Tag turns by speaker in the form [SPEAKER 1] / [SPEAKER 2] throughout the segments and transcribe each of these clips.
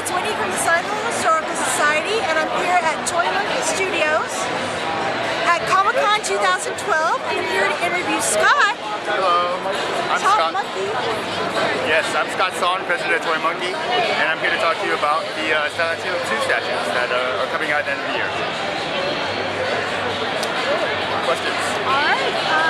[SPEAKER 1] it's Whitney from the Silent Historical Society, and I'm here at Toy Monkey Studios at Comic Con 2012, and I'm here to interview Scott.
[SPEAKER 2] Hello, I'm
[SPEAKER 1] Top
[SPEAKER 2] Scott.
[SPEAKER 1] Monkey.
[SPEAKER 2] Yes, I'm Scott Sohn, president of Toymunkey, and I'm here to talk to you about the uh, Silent Hill 2 statues that uh, are coming out at the end of the year. Questions?
[SPEAKER 1] Alright, um, as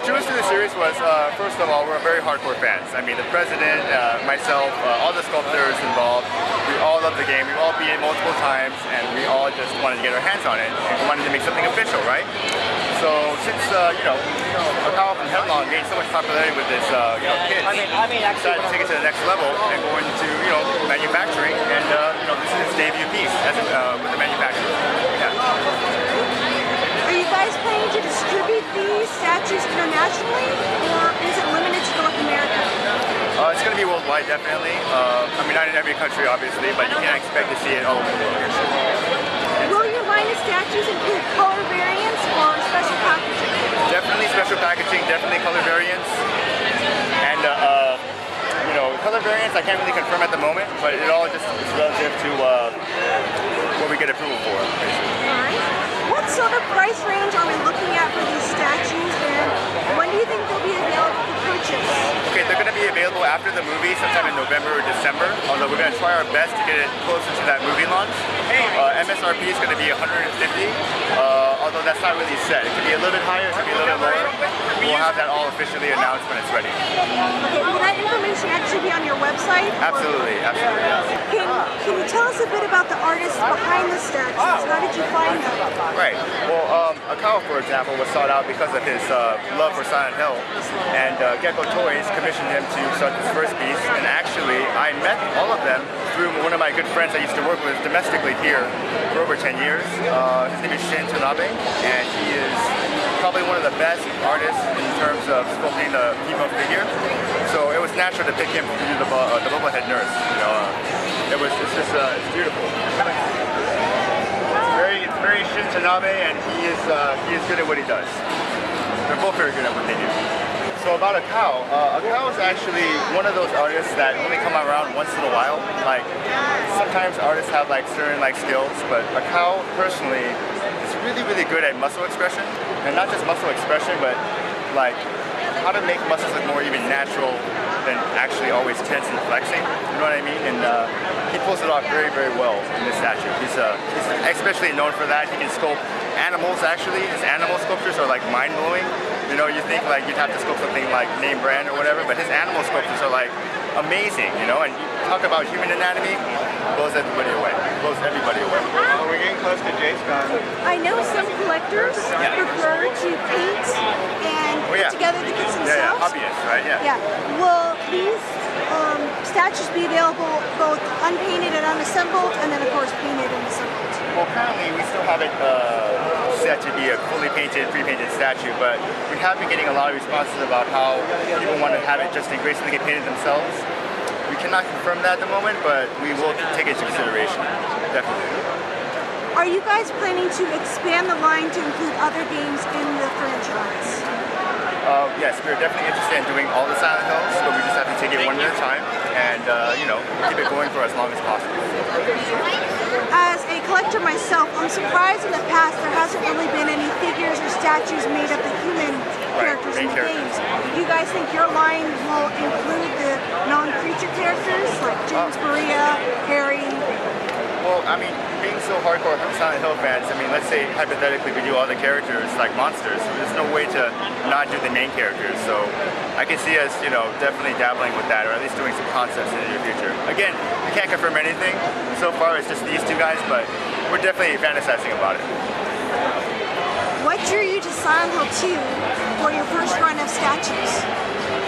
[SPEAKER 1] what drew
[SPEAKER 2] us to the series was, uh, first of all, we're very hardcore fans. I mean, the president, uh, myself, uh, all the sculptors involved, we all love the game. We've all beat it multiple times, and we all just wanted to get our hands on it, and we wanted to make something official, right? So since, uh, you know, Akao from Headlong gained so much popularity with this, uh, you know, kids,
[SPEAKER 3] I mean, I mean, actually,
[SPEAKER 2] decided to take it to the next level and go into, you know, manufacturing, and, uh, you know, this is his debut piece as a, uh, with the manufacturer. Yeah.
[SPEAKER 1] Are you guys planning to distribute these statues internationally, or is it limited to North America?
[SPEAKER 2] Uh, it's going to be worldwide, definitely. Uh, I mean, not in every country, obviously, but you can't expect to see it all over the world.
[SPEAKER 1] Will your line of statues include color variants or special packaging?
[SPEAKER 2] Definitely special packaging, definitely color variants, and uh, uh, you know, color variants I can't really confirm at the moment, but it all just is relative to uh, what we get approval for. basically.
[SPEAKER 1] Sort of price range are we looking at for these statues, and when do you think they'll be available for purchase?
[SPEAKER 2] Okay, they're going to be available after the movie, sometime in November or December. Although we're going to try our best to get it closer to that movie launch. Uh, MSRP is going to be 150. Uh, although that's not really set. It could be a little bit higher, it could be a little bit lower. We'll have that all officially announced when it's ready.
[SPEAKER 1] Okay, will that information actually be on your website?
[SPEAKER 2] Absolutely, absolutely.
[SPEAKER 1] Can, can you tell us a bit about the artists behind the statues? How did you find them?
[SPEAKER 2] Right. Well, um, Akao, for example, was sought out because of his uh, love for Silent Hill, and uh, Gecco Toys commissioned him to start this first piece. And actually, I met all of them one of my good friends I used to work with domestically here for over 10 years. Uh, his name is Shin Tanabe, and he is probably one of the best artists in terms of sculpting the female figure. So it was natural to pick him to do the, uh, the bubble head nurse. You know, uh, it was it's just uh, it's beautiful. It's very it's very Shin Tanabe, and he is uh, he is good at what he does. They're both very good at what they do. So about Akao, uh, Akao is actually one of those artists that only come around once in a while. Like sometimes artists have like certain like skills, but Akao personally is really really good at muscle expression, and not just muscle expression, but like how to make muscles look more even natural than actually always tense and flexing. You know what I mean? And uh, he pulls it off very very well in this statue. He's uh, he's especially known for that. He can sculpt animals actually. His animal sculptures are like mind blowing. You know, you think like you'd have to sculpt something like name brand or whatever, but his animal sculptures are like amazing, you know, and you talk about human anatomy, blows everybody away. Blows everybody away.
[SPEAKER 4] Oh, we're getting close to JSCon.
[SPEAKER 1] I know some collectors prefer to paint and
[SPEAKER 2] Oh, yeah.
[SPEAKER 1] put together the kits
[SPEAKER 2] Yeah, yeah,
[SPEAKER 1] themselves.
[SPEAKER 2] hobbyists, right? Yeah.
[SPEAKER 1] Yeah. Will these um, statues be available both unpainted and unassembled, and then of course painted and assembled?
[SPEAKER 2] Well, currently we still have it uh, set to be a fully painted, pre-painted statue, but we have been getting a lot of responses about how people want to have it just gracefully get painted themselves. We cannot confirm that at the moment, but we will take it into consideration. Definitely.
[SPEAKER 1] Are you guys planning to expand the line to include other games in the franchise?
[SPEAKER 2] Uh, yes, we're definitely interested in doing all the Silent Hills, but we just have to take it one at a time and, uh, you know, keep it going for as long as possible.
[SPEAKER 1] As a collector myself, I'm surprised in the past there hasn't really been any figures or statues made of the human
[SPEAKER 2] Right,
[SPEAKER 1] characters in the
[SPEAKER 2] characters.
[SPEAKER 1] games. Do you guys think your line will include the non-creature characters like James
[SPEAKER 2] Uh,
[SPEAKER 1] Maria, Harry?
[SPEAKER 2] Well, I mean, being so hardcore Silent Hill fans, I mean, let's say hypothetically we do all the characters like monsters. There's no way to not do the main characters. So I can see us, you know, definitely dabbling with that, or at least doing some concepts in the near future. Again, we can't confirm anything. So far, it's just these two guys, but we're definitely fantasizing about it.
[SPEAKER 1] What drew you to Silent Hill 2 for your first run of statues?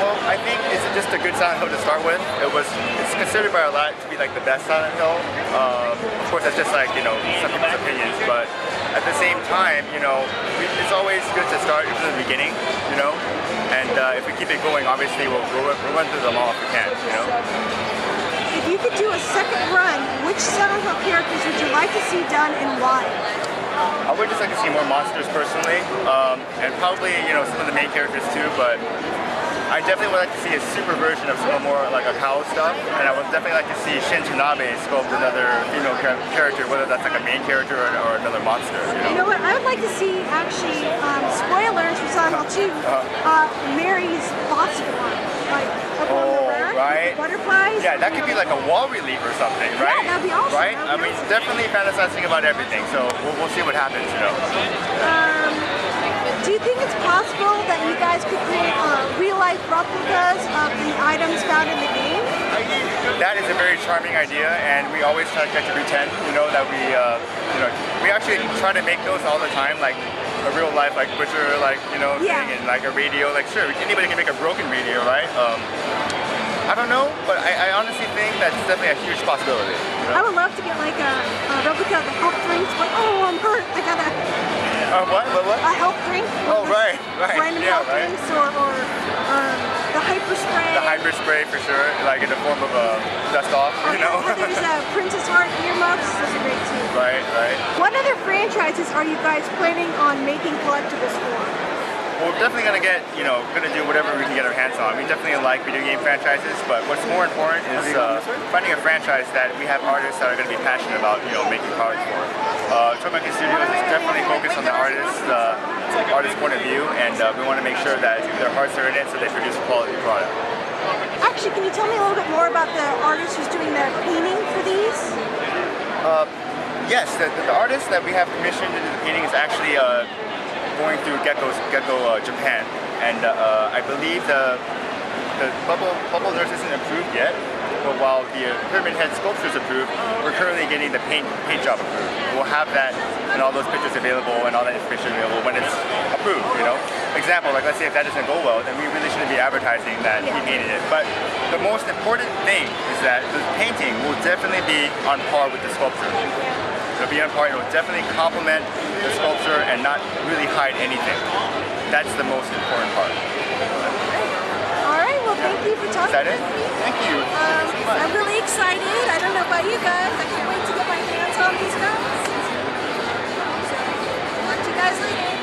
[SPEAKER 2] Well, I think it's just a good Silent Hill to start with. It was, it's considered by a lot to be like the best Silent Hill. Um, course, that's just like, you know, some people's opinions, but at the same time, you know, we, it's always good to start from the beginning, you know, and uh, if we keep it going, obviously we'll, we'll, we'll run through them all if we can, you know.
[SPEAKER 1] If you could do a second run, which Silent Hill characters would you like like to see done and why?
[SPEAKER 2] I would just like to see more monsters personally, um, and probably you know some of the main characters too. But I definitely would like to see a super version of some more like Akao stuff, and I would definitely like to see Shin Tanabe sculpt another female char- character, whether that's like a main character or, or another monster. You
[SPEAKER 1] You
[SPEAKER 2] know?
[SPEAKER 1] know what? I would like to see actually um, spoilers for Silent Hill 2.
[SPEAKER 2] Uh-huh.
[SPEAKER 1] Uh, Mary's boss form, like up on the
[SPEAKER 2] Oh,
[SPEAKER 1] rack,
[SPEAKER 2] right.
[SPEAKER 1] butterflies.
[SPEAKER 2] Yeah, that could be like a wall relief or something, right?
[SPEAKER 1] Yeah, that'd be awesome.
[SPEAKER 2] Right?
[SPEAKER 1] That'd
[SPEAKER 2] I
[SPEAKER 1] be
[SPEAKER 2] mean,
[SPEAKER 1] awesome.
[SPEAKER 2] definitely fantasizing about everything. So we'll, we'll see what happens. You know.
[SPEAKER 1] Um, do you think it's possible that you guys could create uh, real life replicas of the items found in the game?
[SPEAKER 2] That is a very charming idea, and we always try to get to pretend, you know, that we, uh, you know, we actually try to make those all the time, like a real life, like butcher, like you know,
[SPEAKER 1] Yeah.
[SPEAKER 2] thing, and like a radio. Like sure, anybody can make a broken radio, right? Um, I don't know, but I, I honestly think that's definitely a huge possibility. You
[SPEAKER 1] I would love to get like a, a replica of the health drinks, but oh, I'm hurt. I got a,
[SPEAKER 2] Uh, what? What? What?
[SPEAKER 1] a health drink.
[SPEAKER 2] Oh, right, right,
[SPEAKER 1] Random
[SPEAKER 2] yeah,
[SPEAKER 1] health
[SPEAKER 2] right.
[SPEAKER 1] drinks or, or um, the hyper spray.
[SPEAKER 2] The hyper spray for sure, like in the form of a dust off,
[SPEAKER 1] Or
[SPEAKER 2] you know.
[SPEAKER 1] There's uh, Princess Heart earmuffs. Those are great too.
[SPEAKER 2] right, right.
[SPEAKER 1] What other franchises are you guys planning on making collectibles for?
[SPEAKER 2] We're definitely gonna get, you know, gonna do whatever we can get our hands on. We definitely like video game franchises, but what's more important is uh, finding a franchise that we have artists that are gonna be passionate about, you know, making products for. Uh, Studios is definitely focused on the artist, uh, artist point of view, and uh, we want to make sure that their hearts are in it, so they produce a quality product.
[SPEAKER 1] Actually, can you tell me a little bit more about the artist who's doing the painting for these?
[SPEAKER 2] Yes, the, the, the artist that we have commissioned to do the painting is actually uh, going through Gecco's Gecco uh, Japan, and uh, I believe the the bubble bubble nurse isn't approved yet. But while the uh, pyramid head sculpture is approved, we're currently getting the paint paint job approved. We'll have that and all those pictures available and all that information available when it's approved. You know, example like let's say if that doesn't go well, then we really shouldn't be advertising that he painted it. But the most important thing is that the painting will definitely be on par with the sculpture. It'll be on par. It'll definitely complement the sculpture and not really hide anything. That's the most important part.
[SPEAKER 1] All right, well, thank you for talking Is
[SPEAKER 2] that it? Thank you.
[SPEAKER 1] Um, I'm really excited. I don't know about you guys. I can't wait to get my hands on these guys. So, talk to you guys later.